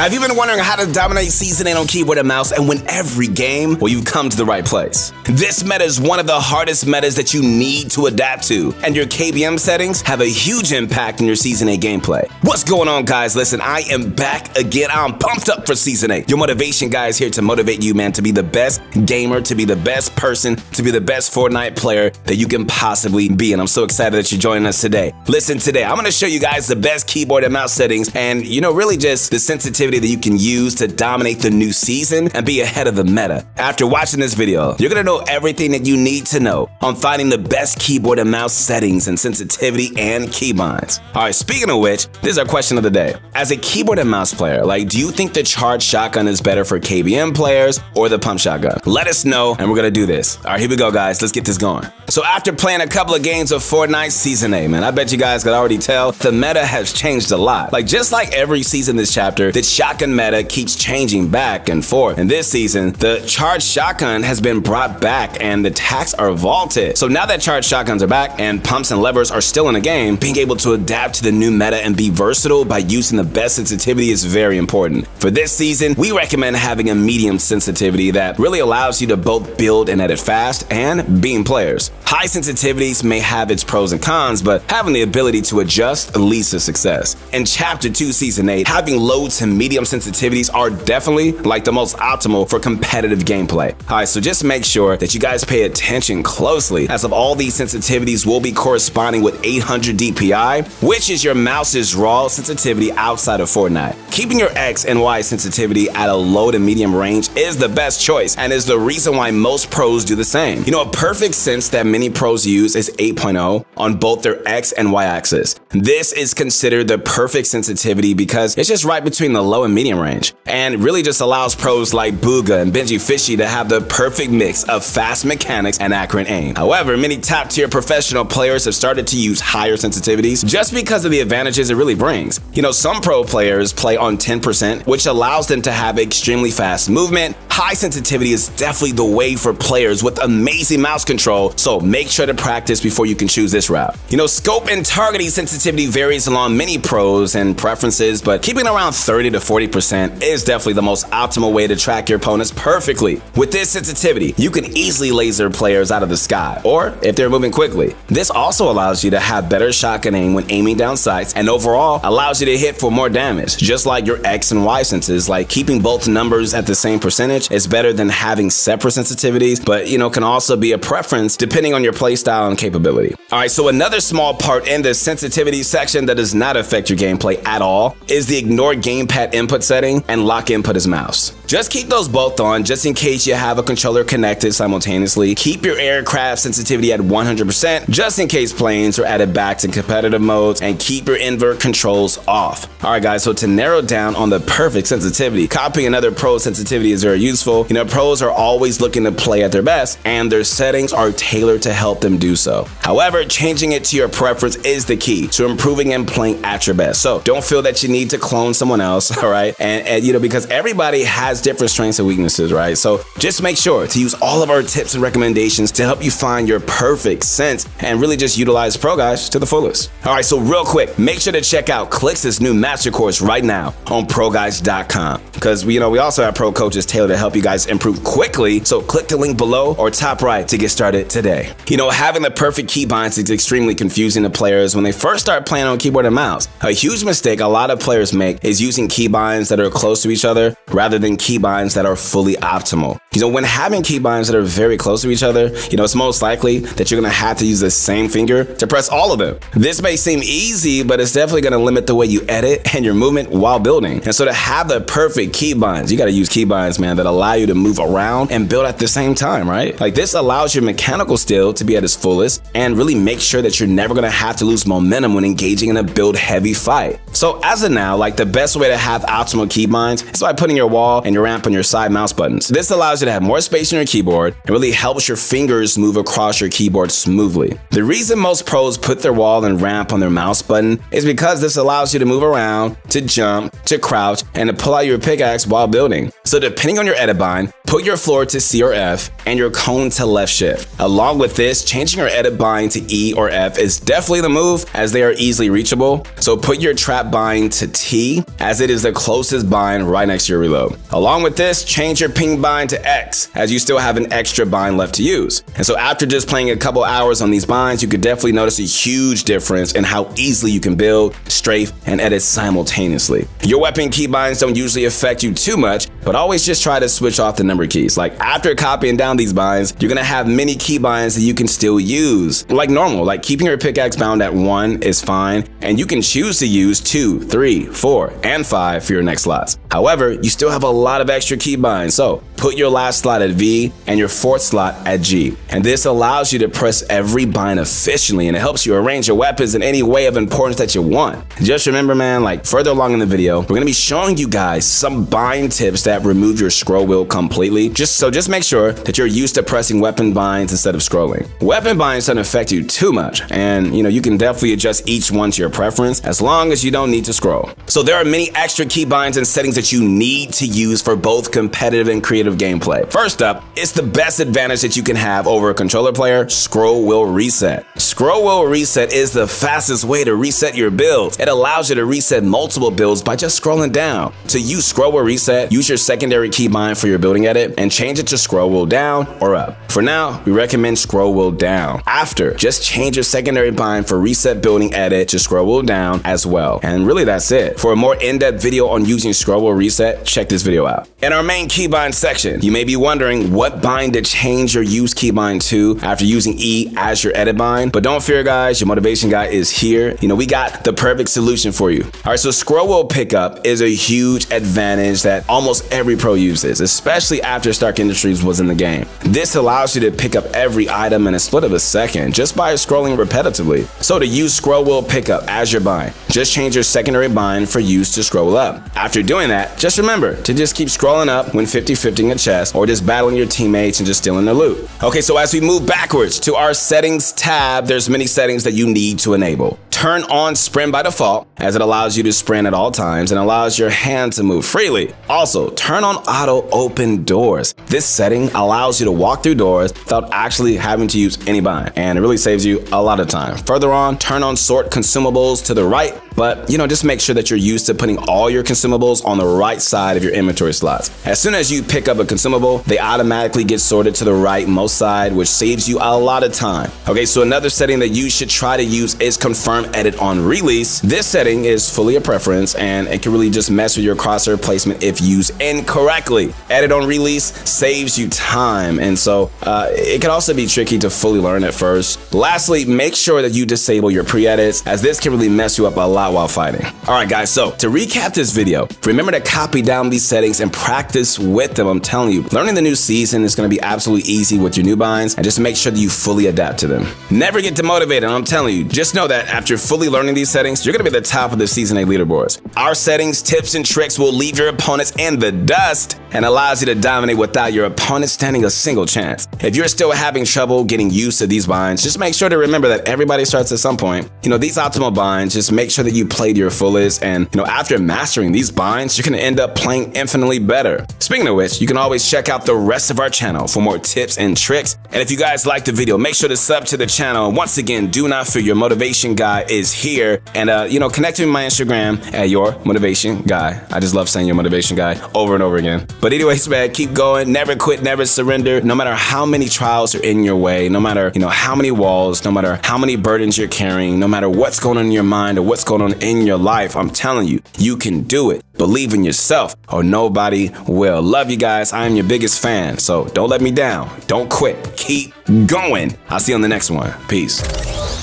Have you been wondering how to dominate Season 8 on keyboard and mouse and win every game? Well, you've come to the right place. This meta is one of the hardest metas that you need to adapt to, and your KBM settings have a huge impact in your Season 8 gameplay. What's going on, guys? Listen, I am back again. I'm pumped up for Season 8. Your motivation guy is here to motivate you, man, to be the best gamer, to be the best person, to be the best Fortnite player that you can possibly be, and I'm so excited that you're joining us today. Listen, today, I'm gonna show you guys the best keyboard and mouse settings, and, you know, really just the sensitivity that you can use to dominate the new season and be ahead of the meta. After watching this video, you're gonna know everything that you need to know on finding the best keyboard and mouse settings and sensitivity and keybinds. Alright, speaking of which, this is our question of the day. As a keyboard and mouse player, like, do you think the charged shotgun is better for KBM players or the pump shotgun? Let us know, and we're gonna do this. Alright, here we go, guys. Let's get this going. So after playing a couple of games of Fortnite Season 8, man, I bet you guys could already tell the meta has changed a lot. Like, just like every season this chapter, the shotgun meta keeps changing back and forth. And this season, the charged shotgun has been brought back and the attacks are vaulted. So now that charged shotguns are back and pumps and levers are still in the game, being able to adapt to the new meta and be versatile by using the best sensitivity is very important. For this season, we recommend having a medium sensitivity that really allows you to both build and edit fast and beam players. High sensitivities may have its pros and cons, but having the ability to adjust leads to success. In Chapter 2 Season 8, having low to medium sensitivities are definitely like the most optimal for competitive gameplay. Alright, so just make sure that you guys pay attention closely as of all these sensitivities will be corresponding with 800 DPI, which is your mouse's raw sensitivity outside of Fortnite. Keeping your X and Y sensitivity at a low to medium range is the best choice and is the reason why most pros do the same. You know, a perfect sense that many pros use is 8.0 on both their X and Y axis. This is considered the perfect sensitivity because it's just right between the low and medium range, and really just allows pros like Bugha and Benjyfishy to have the perfect mix of fast mechanics and accurate aim. However, many top tier professional players have started to use higher sensitivities just because of the advantages it really brings. You know, some pro players play on 10%, which allows them to have extremely fast movement. High sensitivity is definitely the way for players with amazing mouse control, so make sure to practice before you can choose this route. You know, scope and targeting sensitivity varies along many pros and preferences, but keeping around 30 to 40% is definitely the most optimal way to track your opponents perfectly. With this sensitivity, you can easily laser players out of the sky, or if they're moving quickly. This also allows you to have better shotgun aim when aiming down sights, and overall allows you to hit for more damage, just like your X and Y senses, like keeping both numbers at the same percentage is better than having separate sensitivities, but you know, can also be a preference depending on your playstyle and capability. Alright, so another small part in the sensitivity section that does not affect your gameplay at all is the ignore gamepad input setting and lock input as mouse. Just keep those both on just in case you have a controller connected simultaneously. Keep your aircraft sensitivity at 100% just in case planes are added back to competitive modes and keep your invert controls off. Alright guys, so to narrow down on the perfect sensitivity, copying another pro sensitivity is very useful. You know, pros are always looking to play at their best and their settings are tailored to help them do so. However, changing it to your preference is the key to improving and playing at your best. So don't feel that you need to clone someone else, alright? And, and you know, because everybody has different strengths and weaknesses, right? So just make sure to use all of our tips and recommendations to help you find your perfect sense and really just utilize ProGuides to the fullest. All right, so real quick, make sure to check out Clix's new master course right now on ProGuides.com because you know we also have pro coaches tailored to help you guys improve quickly. So click the link below or top right to get started today. You know, having the perfect keybinds is extremely confusing to players when they first start playing on keyboard and mouse. A huge mistake a lot of players make is using keybinds that are close to each other rather than keybinds that are fully optimal. You know, when having keybinds that are very close to each other, you know, it's most likely that you're gonna have to use the same finger to press all of them. This may seem easy, but it's definitely gonna limit the way you edit and your movement while building. And so to have the perfect keybinds, you gotta use keybinds, man, that allow you to move around and build at the same time, right? Like this allows your mechanical skill to be at its fullest and really make sure that you're never gonna have to lose momentum when engaging in a build heavy fight. So as of now, like the best way to have optimal keybinds is by putting your wall and your ramp on your side mouse buttons. This allows allows you to have more space on your keyboard and really helps your fingers move across your keyboard smoothly. The reason most pros put their wall and ramp on their mouse button is because this allows you to move around, to jump, to crouch, and to pull out your pickaxe while building. So depending on your edit bind, put your floor to C or F and your cone to left shift. Along with this, changing your edit bind to E or F is definitely the move as they are easily reachable. So put your trap bind to T as it is the closest bind right next to your reload. Along with this, change your ping bind to X as you still have an extra bind left to use. And so after just playing a couple hours on these binds, you could definitely notice a huge difference in how easily you can build, strafe, and edit simultaneously. Your weapon keybinds don't usually affect you too much, but always just try to switch off the number keys. Like after copying down these binds, you're gonna have many keybinds that you can still use. Like normal, like keeping your pickaxe bound at one is fine, and you can choose to use two, three, four, and five for your next slots. However, you still have a lot of extra keybinds, so put your last slot at V and your fourth slot at G. And this allows you to press every bind efficiently and it helps you arrange your weapons in any way of importance that you want. Just remember, man, like further along in the video, we're gonna be showing you guys some bind tips that remove your scroll wheel completely. Just so just make sure that you're used to pressing weapon binds instead of scrolling. Weapon binds don't affect you too much, and you know you can definitely adjust each one to your preference as long as you don't need to scroll. So there are many extra key binds and settings that you need to use for both competitive and creative gameplay. First up, it's the best advantage that you can have over a controller player, scroll wheel reset. Scroll wheel reset is the fastest way to reset your builds. It allows you to reset multiple builds by just scrolling down. To use scroll wheel reset, use your secondary keybind for your building edit and change it to scroll wheel down or up. For now, we recommend scroll wheel down. After, just change your secondary bind for reset building edit to scroll wheel down as well. And really that's it. For a more in-depth video on using scroll wheel reset, check this video out. In our main keybind section, you may be wondering what bind to change your use keybind to after using E as your edit bind, but don't fear guys, your motivation guy is here. You know, we got the perfect solution for you. All right, so scroll wheel pickup is a huge advantage that almost every pro uses, especially after Stark Industries was in the game. This allows you to pick up every item in a split of a second just by scrolling repetitively. So to use scroll wheel pickup as your bind, just change your secondary bind for use to scroll up. After doing that, just remember to just keep scrolling up when 50-50ing a chest or just battling your teammates and just stealing their loot. Okay, so as we move backwards to our settings tab, there's many settings that you need to enable. Turn on sprint by default as it allows you to sprint at all times and allows your hand to move freely. Also, turn on auto open doors. This setting allows you to walk through doors without actually having to use any bind and it really saves you a lot of time. Further on, turn on sort consumables to the right but, you know, just make sure that you're used to putting all your consumables on the right side of your inventory slots. As soon as you pick up a consumable, they automatically get sorted to the right most side, which saves you a lot of time. Okay, so another setting that you should try to use is confirm edit on release. This setting is fully a preference and it can really just mess with your crosshair placement if used incorrectly. Edit on release saves you time, and so uh, it can also be tricky to fully learn at first. Lastly, make sure that you disable your pre-edits as this can really mess you up a lot while fighting. Alright guys, so to recap this video, remember to copy down these settings and practice with them. I'm telling you, learning the new season is going to be absolutely easy with your new binds and just make sure that you fully adapt to them. Never get demotivated, I'm telling you, just know that after fully learning these settings, you're going to be at the top of the Season 8 leaderboards. Our settings, tips, and tricks will leave your opponents in the dust and allows you to dominate without your opponent standing a single chance. If you're still having trouble getting used to these binds, just make sure to remember that everybody starts at some point. You know, these optimal binds, just make sure that you play to your fullest and, you know, after mastering these binds, you're gonna end up playing infinitely better. Speaking of which, you can always check out the rest of our channel for more tips and tricks. And if you guys like the video, make sure to sub to the channel. Once again, do not fear, your motivation guy is here. And, uh, you know, connect with my Instagram at your motivation guy. I just love saying your motivation guy over and over again. But anyways, man, keep going. Never quit, never surrender. No matter how many trials are in your way, no matter, you know, how many walls, no matter how many burdens you're carrying, no matter what's going on in your mind or what's going on in your life, I'm telling you, you can do it. Believe in yourself or nobody will. Love you guys. I am your biggest fan. So don't let me down. Don't quit. Keep going. I'll see you on the next one. Peace.